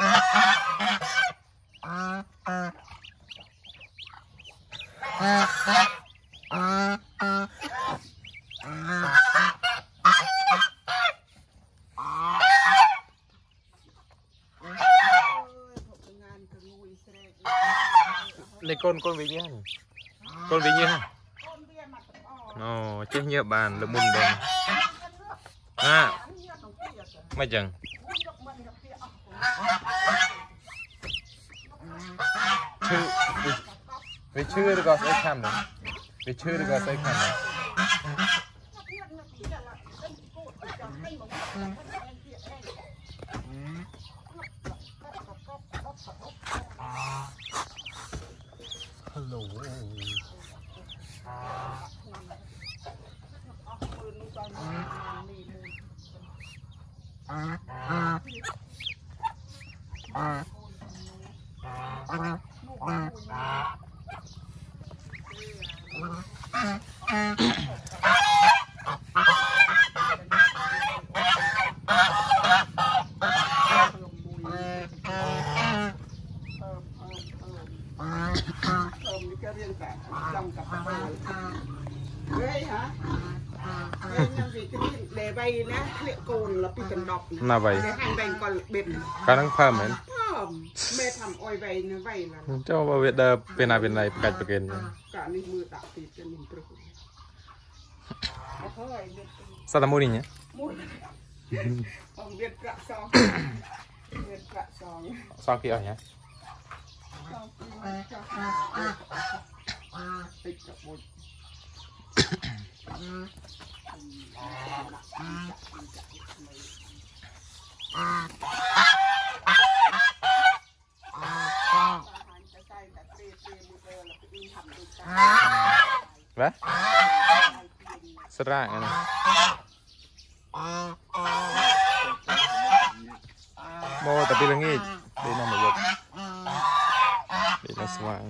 lấy con con với nhé con với nhé ồ, chết nhựa bàn là bùn đồng à mà chẳng. ឈឺវាឈឺឬក៏ស្អីខាំដែរវាឈឺឬក៏ស្អីខាំដែរ Hello. cái riêng cả trong cặp ghê hả ghê nhưng vì cái riêng để bay nè liệu cồn là pi cần đọc ណាវៃ để hành vành còn bệt កាលហ្នឹងផើមែន មមេថាអុយវៃនៅវៃឡាចូលបើវាដើរពេលណាពេលណៃប្រកាច់ប្រកិនកានេះមើលដាក់ទីទៀតមិនព្រឹកសតមួយនេះមួយអងវាប្រាក់សងវាប្រាក់សងសងគីអស់ញ៉ាតិចតមួយអា bột វ៉ាស្រាអានេះមកតែពីល្ងាចពេលណាមកយកពេលណាស្វាង